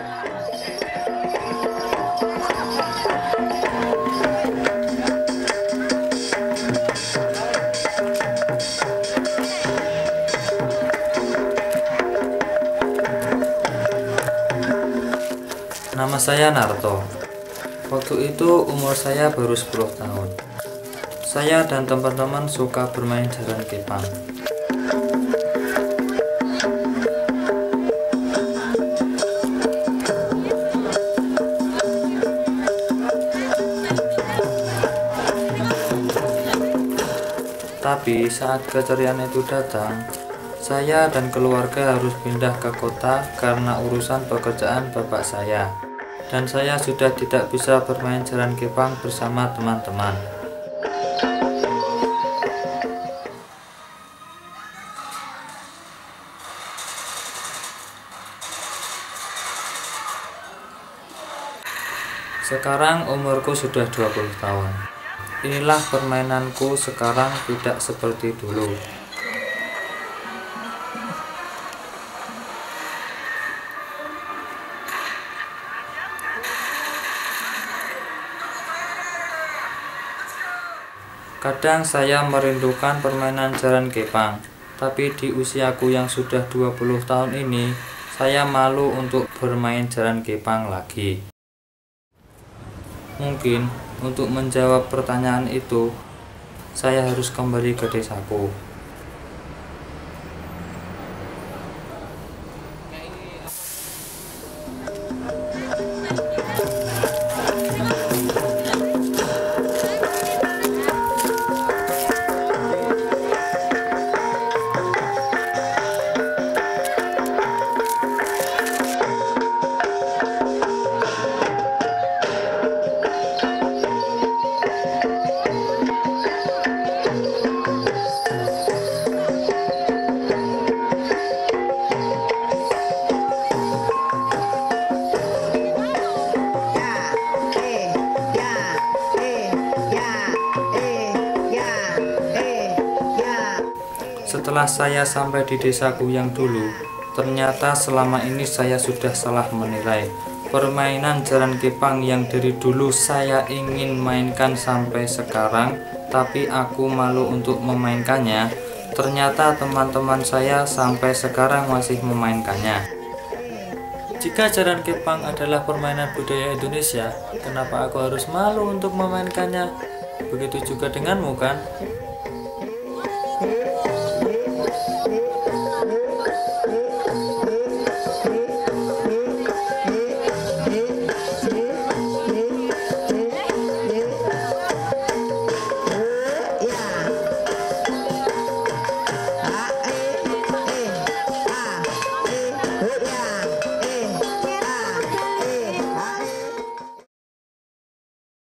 Nama saya Narto. Waktu itu umur saya baru 10 tahun. Saya dan teman-teman suka bermain jaran kepang. Tapi saat keceriaan itu datang, saya dan keluarga harus pindah ke kota karena urusan pekerjaan bapak saya. Dan saya sudah tidak bisa bermain jalan kepang bersama teman-teman. Sekarang umurku sudah 20 tahun. Inilah permainanku sekarang tidak seperti dulu. Kadang saya merindukan permainan jalan kepang, tapi di usiaku yang sudah 20 tahun ini, saya malu untuk bermain jalan kepang lagi. Mungkin untuk menjawab pertanyaan itu, saya harus kembali ke desaku. Setelah saya sampai di desaku yang dulu, ternyata selama ini saya sudah salah menilai. Permainan jalan kepang yang dari dulu saya ingin mainkan sampai sekarang, tapi aku malu untuk memainkannya. Ternyata teman-teman saya sampai sekarang masih memainkannya. Jika jalan kepang adalah permainan budaya Indonesia, kenapa aku harus malu untuk memainkannya? Begitu juga denganmu, kan?